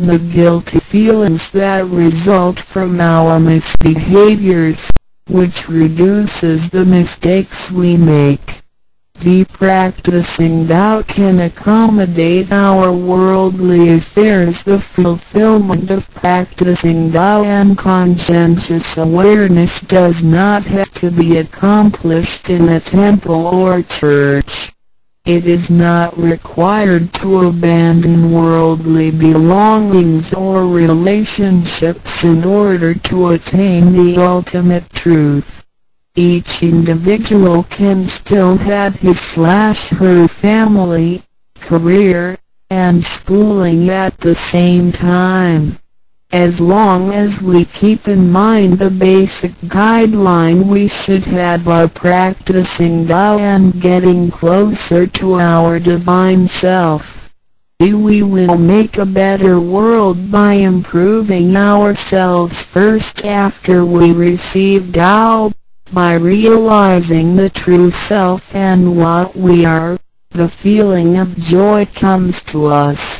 the guilty feelings that result from our misbehaviors, which reduces the mistakes we make. The practicing Tao can accommodate our worldly affairs. The fulfillment of practicing Tao and conscientious awareness does not have to be accomplished in a temple or church. It is not required to abandon worldly belongings or relationships in order to attain the ultimate truth. Each individual can still have his slash her family, career, and schooling at the same time. As long as we keep in mind the basic guideline we should have our practicing Tao and getting closer to our divine self. We will make a better world by improving ourselves first after we receive Tao, by realizing the true self and what we are, the feeling of joy comes to us.